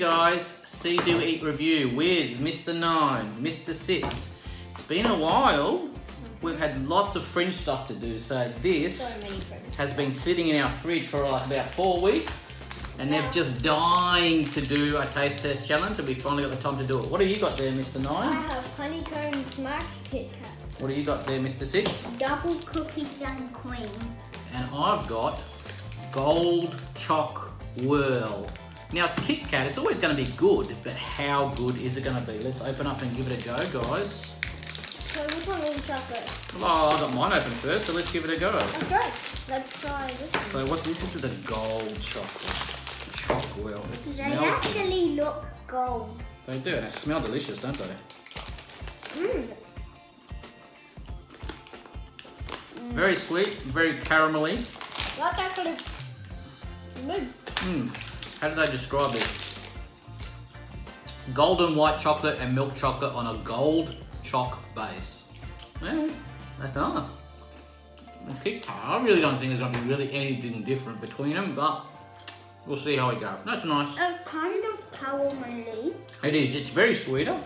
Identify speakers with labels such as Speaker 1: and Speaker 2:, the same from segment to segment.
Speaker 1: guys, See Do Eat review with Mr. 9, Mr. 6. It's been a while. We've had lots of fringe stuff to do, so this
Speaker 2: So
Speaker 1: has been sitting in our fridge for like about four weeks. And they're just dying to do a taste test challenge, and we finally got the time to do it. What have you got there, Mr. 9?
Speaker 2: I have honeycomb smash Kit Kat.
Speaker 1: What have you got there, Mr. 6?
Speaker 3: Double cookies and cream.
Speaker 1: And I've got Gold Choc Whirl. Now it's Kit Kat, it's always going to be good, but how good is it going to be? Let's open up and give it a go, guys.
Speaker 2: So which one will we try first?
Speaker 1: Oh, I got mine open first, so let's give it a go.
Speaker 2: Okay, let's try this one.
Speaker 1: So what? This is the Gold Chocolate. Chocolate. It
Speaker 3: They
Speaker 1: smells good.
Speaker 3: actually look gold.
Speaker 1: They do, and they smell delicious, don't they?
Speaker 2: Mmm.
Speaker 1: Very sweet, very caramelly.
Speaker 2: That's actually good.
Speaker 1: Mm. How do they describe it? Golden white chocolate and milk chocolate on a gold choc base. Yeah, that's nice. Kit Kat, I really don't think there's going to be really anything different between them, but we'll see how we go. That's nice.
Speaker 3: A kind of caramelly.
Speaker 1: It is. It's very sweeter,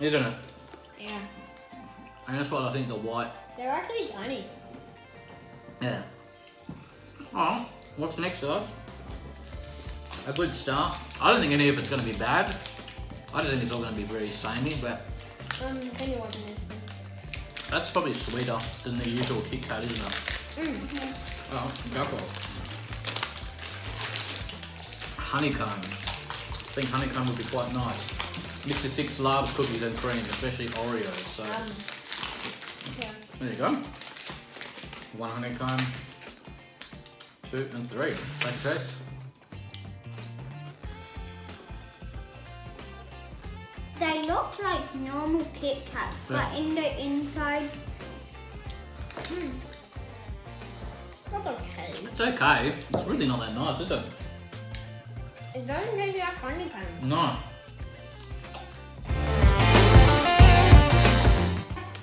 Speaker 1: isn't it?
Speaker 2: Yeah.
Speaker 1: And that's why I think the white.
Speaker 2: They're actually tiny.
Speaker 1: Yeah. Oh, what's next, guys? A good start. I don't think any of it's going to be bad. I just think it's all going to be very samey, but
Speaker 2: Um, can you open
Speaker 1: that's probably sweeter than the usual Kit Kat, isn't it?
Speaker 2: Mm.
Speaker 1: Oh, go for it. Honeycomb. I think honeycomb would be quite nice. Mr. Six loves cookies and cream, especially Oreos. So
Speaker 2: Um, yeah.
Speaker 1: there you go. One honeycomb, two and three. Test.
Speaker 3: Look like normal Kit Kats, but in the inside,
Speaker 2: Mm. That's okay.
Speaker 1: It's okay. It's really not that nice, is it?
Speaker 2: It doesn't taste like honeycomb.
Speaker 1: No.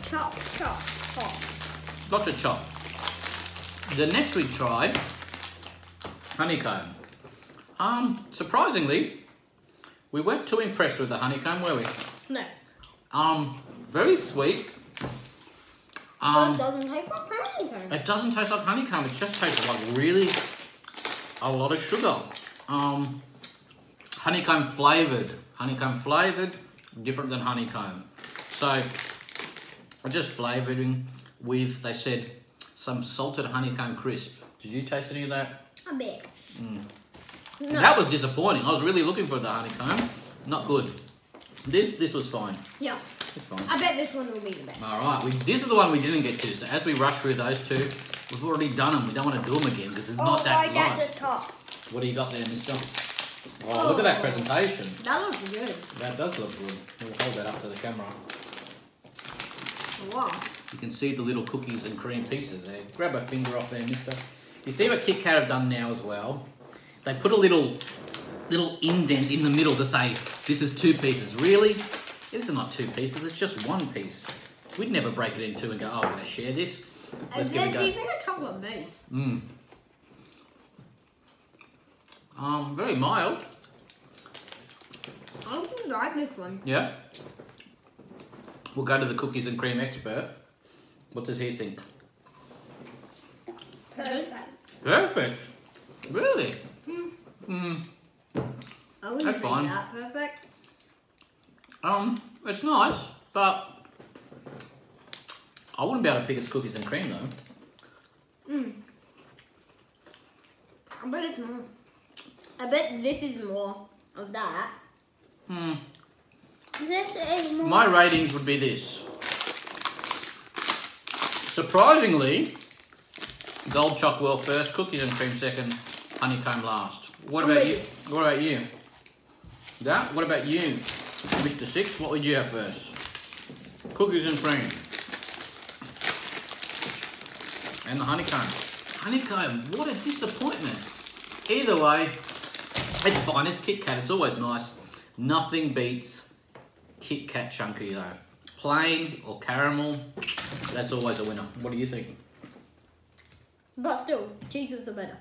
Speaker 3: chop, chop, chop.
Speaker 1: Lots of chop. The next we tried, honeycomb. Um, surprisingly, we weren't too impressed with the honeycomb, were we?
Speaker 2: No.
Speaker 1: Um, very sweet.
Speaker 2: But it
Speaker 1: Um,
Speaker 2: doesn't taste like honeycomb.
Speaker 1: it doesn't taste like honeycomb. It just tastes like really a lot of sugar. Um, honeycomb flavored. Honeycomb flavored, different than honeycomb. So, I just flavoring with, they said, some salted honeycomb crisp. Did you taste any of that?
Speaker 2: A bit.
Speaker 1: Mm.
Speaker 2: No.
Speaker 1: That was disappointing. I was really looking for the honeycomb. Not good. This, this was fine.
Speaker 2: Yeah.
Speaker 1: It's fine.
Speaker 2: I bet this one will be the best.
Speaker 1: All right, we, this is the one we didn't get to. So as we rush through those two, we've already done them. We don't want to do them again because it's oh, not that
Speaker 3: at
Speaker 1: nice.
Speaker 3: the top.
Speaker 1: What do you got there, Mister? Oh, look at that
Speaker 2: Oh.
Speaker 1: presentation.
Speaker 2: That looks good.
Speaker 1: That does look good. We'll hold that up to the camera.
Speaker 2: Wow.
Speaker 1: You can see the little cookies and cream pieces there. Grab a finger off there, Mister. You see what Kit Kat have done now as well? They put a little little indent in the middle to say this is two pieces. Really? This is not two pieces. It's just one piece. We'd never break it in two and go, "Oh, I'm going to share this." Let's
Speaker 2: And
Speaker 1: give it a go.
Speaker 2: even a chocolate mousse.
Speaker 1: Mm. Um, very mild.
Speaker 2: I don't like this one.
Speaker 1: Yeah. We'll go to the cookies and cream expert. What does he think?
Speaker 3: Perfect.
Speaker 1: Perfect. Really?
Speaker 2: Hmm.
Speaker 1: Mm.
Speaker 2: I wouldn't
Speaker 1: That's fine.
Speaker 2: that perfect.
Speaker 1: Um, it's nice, but I wouldn't be able to pick its cookies and cream though.
Speaker 2: Mm. I bet it's more. I bet this is more of that.
Speaker 1: Hmm.
Speaker 3: This is more.
Speaker 1: My ratings would be this. Surprisingly, Gold Choc World first, cookies and cream second, honeycomb last. What about you? What about you? That? What about you, Mr. Six? What would you have first? Cookies and cream. And the honeycomb. Honeycomb, what a disappointment. Either way, it's fine. It's Kit Kat. It's always nice. Nothing beats Kit Kat Chunky though. Plain or caramel, that's always a winner. What do you think?
Speaker 2: But still, Cheezels are better.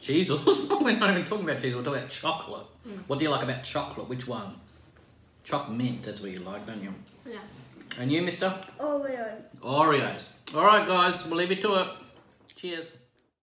Speaker 1: Cheezels. We're not even talking about cheese. We're talking about chocolate. Hmm. What do you like about chocolate? Which one? Choc mint. That's what you like, don't you?
Speaker 2: Yeah.
Speaker 1: And you, Mister
Speaker 3: Oreo.
Speaker 1: Oreos. All right, guys. We'll leave it to it. Cheers.